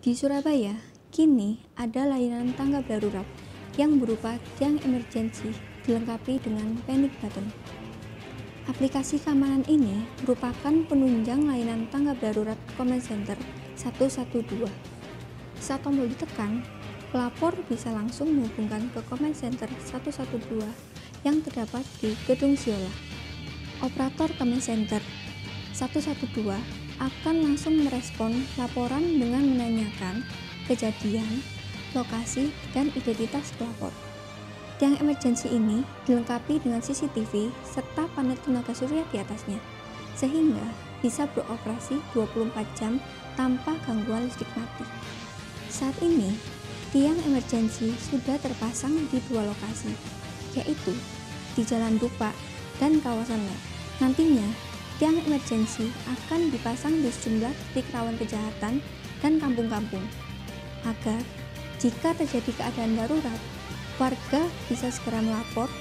Di Surabaya, kini ada layanan tanggap darurat yang berupa tiang emergensi dilengkapi dengan panic button. Aplikasi keamanan ini merupakan penunjang layanan tanggap darurat Command Center 112. Saat tombol ditekan, pelapor bisa langsung menghubungkan ke Command Center 112 yang terdapat di Gedung Siola. Operator Command Center 112 akan langsung merespon laporan dengan menanyakan kejadian, lokasi, dan identitas pelapor. Tiang emergensi ini dilengkapi dengan CCTV serta panel tenaga surya di atasnya, sehingga bisa beroperasi 24 jam tanpa gangguan listrik mati. Saat ini, tiang emergensi sudah terpasang di dua lokasi, yaitu di Jalan Dupa dan kawasan Lab. Nantinya, tiang emergensi akan dipasang di sejumlah titik rawan kejahatan dan kampung-kampung agar jika terjadi keadaan darurat, warga bisa segera melapor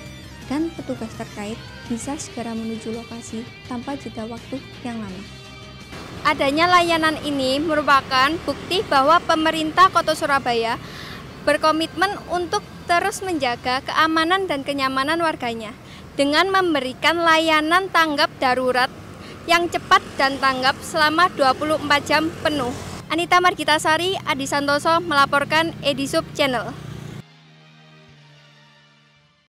dan petugas terkait bisa segera menuju lokasi tanpa jeda waktu yang lama. Adanya layanan ini merupakan bukti bahwa pemerintah Kota Surabaya berkomitmen untuk terus menjaga keamanan dan kenyamanan warganya dengan memberikan layanan tanggap darurat yang cepat dan tanggap selama 24 jam penuh. Anita Margitasari, Adi Santoso melaporkan Edisub Channel.